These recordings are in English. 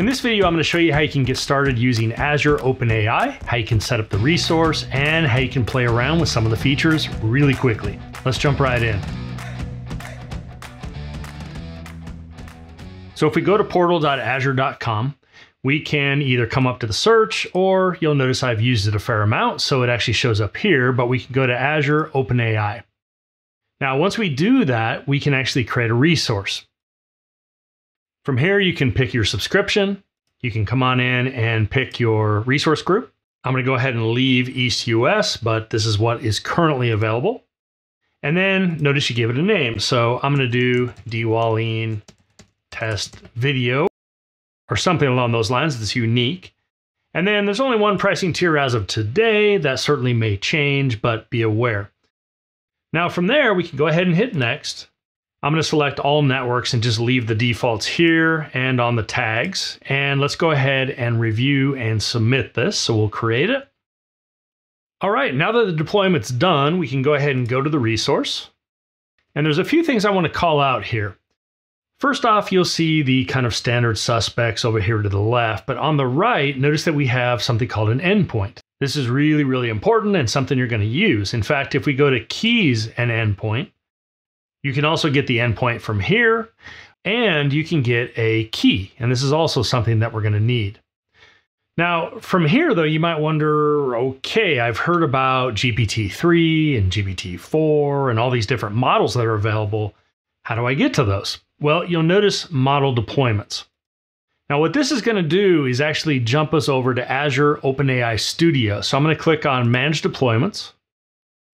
In this video, I'm going to show you how you can get started using Azure OpenAI, how you can set up the resource, and how you can play around with some of the features really quickly. Let's jump right in. So if we go to portal.azure.com, we can either come up to the search or you'll notice I've used it a fair amount, so it actually shows up here, but we can go to Azure OpenAI. Now, once we do that, we can actually create a resource. From here, you can pick your subscription. You can come on in and pick your resource group. I'm going to go ahead and leave East US, but this is what is currently available. And then notice you give it a name. So I'm going to do DWahlin test video or something along those lines that's unique. And then there's only one pricing tier as of today. That certainly may change, but be aware. Now from there, we can go ahead and hit next. I'm going to select all networks and just leave the defaults here and on the tags. And let's go ahead and review and submit this. So we'll create it. All right, now that the deployment's done, we can go ahead and go to the resource. And there's a few things I want to call out here. First off, you'll see the kind of standard suspects over here to the left, but on the right, notice that we have something called an endpoint. This is really, really important and something you're going to use. In fact, if we go to keys and endpoint, you can also get the endpoint from here, and you can get a key. And this is also something that we're going to need. Now, from here, though, you might wonder okay, I've heard about GPT 3 and GPT 4 and all these different models that are available. How do I get to those? Well, you'll notice model deployments. Now, what this is going to do is actually jump us over to Azure OpenAI Studio. So I'm going to click on Manage Deployments.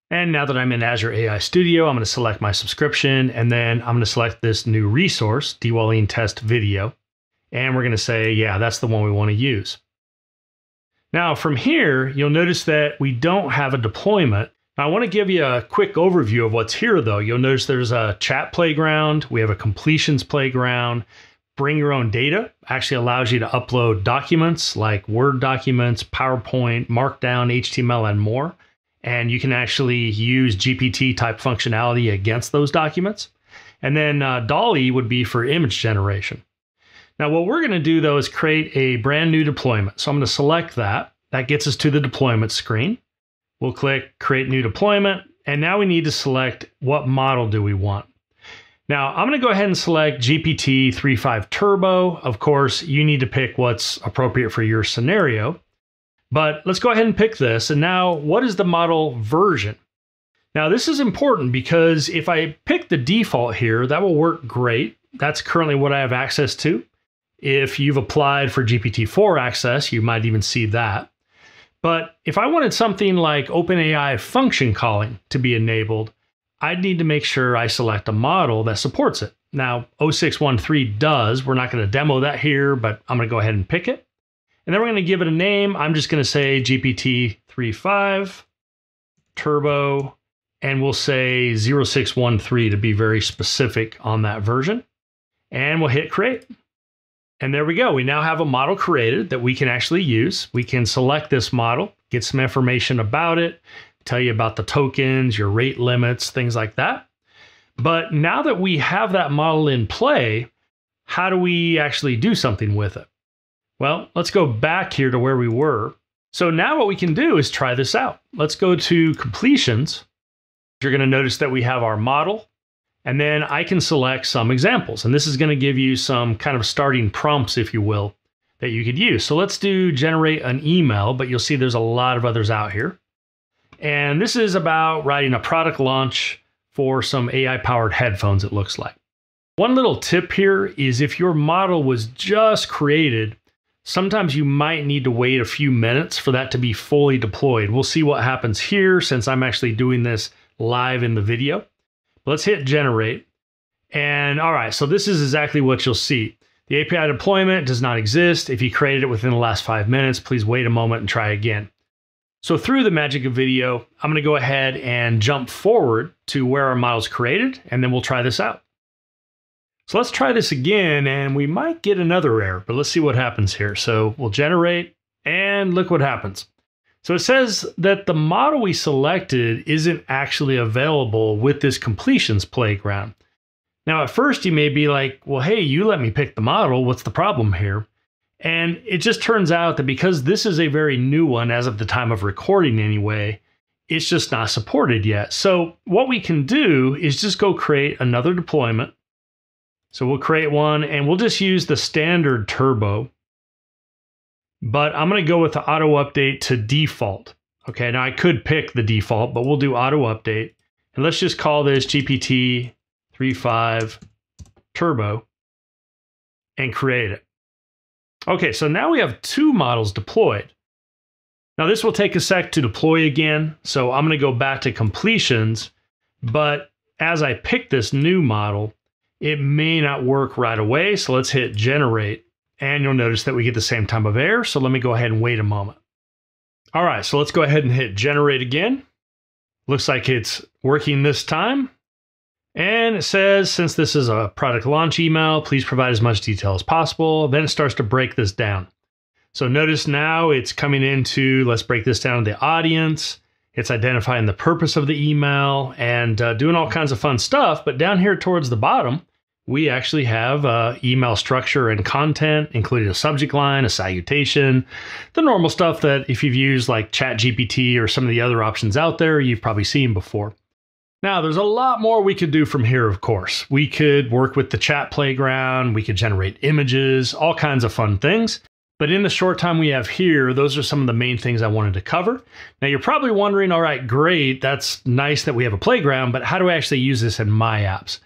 And now that I'm in Azure AI Studio, I'm going to select my subscription and then I'm going to select this new resource, DWahlin Test Video. And we're going to say, yeah, that's the one we want to use. Now from here, you'll notice that we don't have a deployment. I want to give you a quick overview of what's here though. You'll notice there's a chat playground, we have a completions playground, bring your own data actually allows you to upload documents like Word documents, PowerPoint, Markdown, HTML, and more and you can actually use GPT type functionality against those documents. And then uh, DALL-E would be for image generation. Now, what we're going to do though is create a brand new deployment. So I'm going to select that. That gets us to the deployment screen. We'll click create new deployment. And now we need to select what model do we want. Now I'm going to go ahead and select GPT 3.5 Turbo. Of course, you need to pick what's appropriate for your scenario. But let's go ahead and pick this. And now, what is the model version? Now, this is important because if I pick the default here, that will work great. That's currently what I have access to. If you've applied for GPT-4 access, you might even see that. But if I wanted something like OpenAI function calling to be enabled, I'd need to make sure I select a model that supports it. Now, 0613 does. We're not going to demo that here, but I'm going to go ahead and pick it. And then we're going to give it a name. I'm just going to say GPT 3.5 Turbo, and we'll say 0613 to be very specific on that version. And we'll hit create. And there we go. We now have a model created that we can actually use. We can select this model, get some information about it, tell you about the tokens, your rate limits, things like that. But now that we have that model in play, how do we actually do something with it? Well, let's go back here to where we were. So now what we can do is try this out. Let's go to completions. You're going to notice that we have our model, and then I can select some examples. And this is going to give you some kind of starting prompts, if you will, that you could use. So let's do generate an email, but you'll see there's a lot of others out here. And this is about writing a product launch for some AI powered headphones, it looks like. One little tip here is if your model was just created Sometimes you might need to wait a few minutes for that to be fully deployed. We'll see what happens here since I'm actually doing this live in the video. Let's hit generate. And all right, so this is exactly what you'll see. The API deployment does not exist. If you created it within the last five minutes, please wait a moment and try again. So through the magic of video, I'm gonna go ahead and jump forward to where our model's created, and then we'll try this out. So let's try this again and we might get another error, but let's see what happens here. So we'll generate and look what happens. So it says that the model we selected isn't actually available with this completions playground. Now, at first you may be like, well, hey, you let me pick the model. What's the problem here? And it just turns out that because this is a very new one, as of the time of recording anyway, it's just not supported yet. So, what we can do is just go create another deployment. So, we'll create one and we'll just use the standard turbo. But I'm going to go with the auto update to default. Okay, now I could pick the default, but we'll do auto update. And let's just call this GPT 3.5 Turbo and create it. Okay, so now we have two models deployed. Now this will take a sec to deploy again, so I'm going to go back to completions, but as I pick this new model, it may not work right away, so let's hit generate, and you'll notice that we get the same time of error, so let me go ahead and wait a moment. All right, so let's go ahead and hit generate again. Looks like it's working this time. And it says, since this is a product launch email, please provide as much detail as possible. Then it starts to break this down. So notice now it's coming into, let's break this down to the audience. It's identifying the purpose of the email and uh, doing all kinds of fun stuff. But down here towards the bottom, we actually have uh, email structure and content, including a subject line, a salutation, the normal stuff that if you've used like ChatGPT or some of the other options out there, you've probably seen before. Now, there's a lot more we could do from here, of course. We could work with the chat playground, we could generate images, all kinds of fun things. But in the short time we have here, those are some of the main things I wanted to cover. Now, you're probably wondering, all right, great, that's nice that we have a playground, but how do I actually use this in my apps?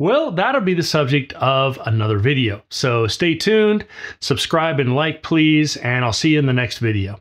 Well, that'll be the subject of another video. So stay tuned, subscribe and like, please, and I'll see you in the next video.